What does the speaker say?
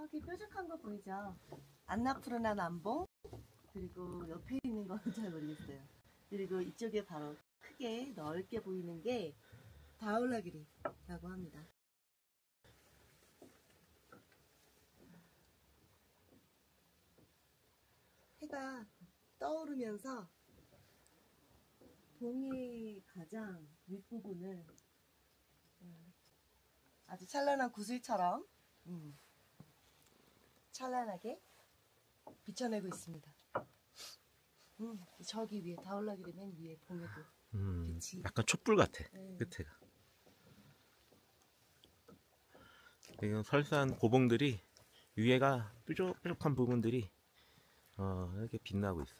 저기 뾰족한 거 보이죠? 안나푸르나 남봉 그리고 옆에 있는 거는 잘 모르겠어요. 그리고 이쪽에 바로 크게 넓게 보이는 게 다울라기리라고 합니다. 해가 떠오르면서 봉의 가장 윗부분을 음, 아주 찬란한 구슬처럼 음, 찬란하게 비춰내고 있습니다. 음, 저기 위에 다올라기리 맨 위에 봉에도 음, 그치. 약간 촛불 같아. 네. 끝에가. 이건 설산 고봉들이 위에가 뾰족뾰족한 부분들이 어, 이렇게 빛나고 있어.